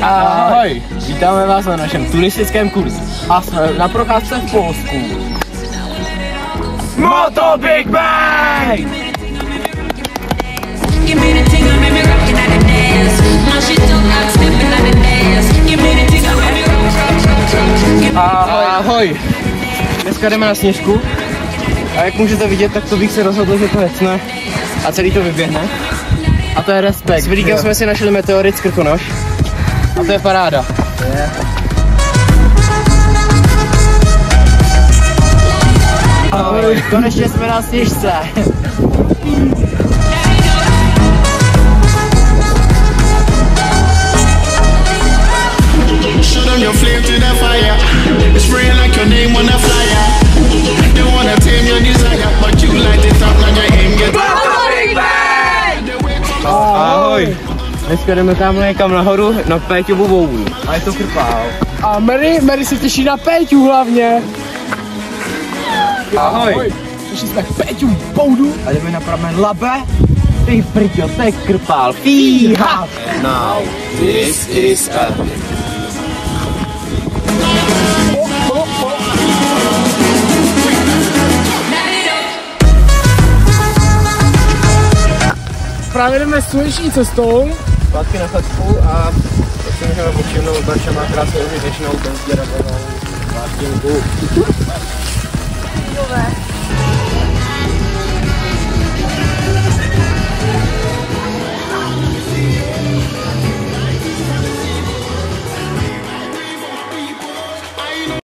Ahoj, vítáme vás na našem turistickém kurzu. A jsme na procházce v Polsku. Moto Big Bang! Me Ahoj. Dneska jdeme na sněžku. A jak můžete vidět, tak to bych se rozhodl, že to hecne. A celý to vyběhne. A to je respekt. S Vilíkem jsme si našli meteorit z Krkonoš. A to je paráda. Ahoj, konečně jsme na sněžce. Your flame to the fire. Ahoj. Dneska jdeme tamhle někam nahoru na Péťovu voulu. A je to krpál. A Mary, Mary se těší na Péťu hlavně. Ahoj. Přišli jsme k Péťu boudu. A jdeme na pramen Labe. Ty prďo, to je krpál. Fíha. Now, this is a... Právě jdeme sluneční cestou. Zpátky na chatku a teď si můžeme povšimnout, Barša má krásnou vyvěšenou bezděravou vláštěnku.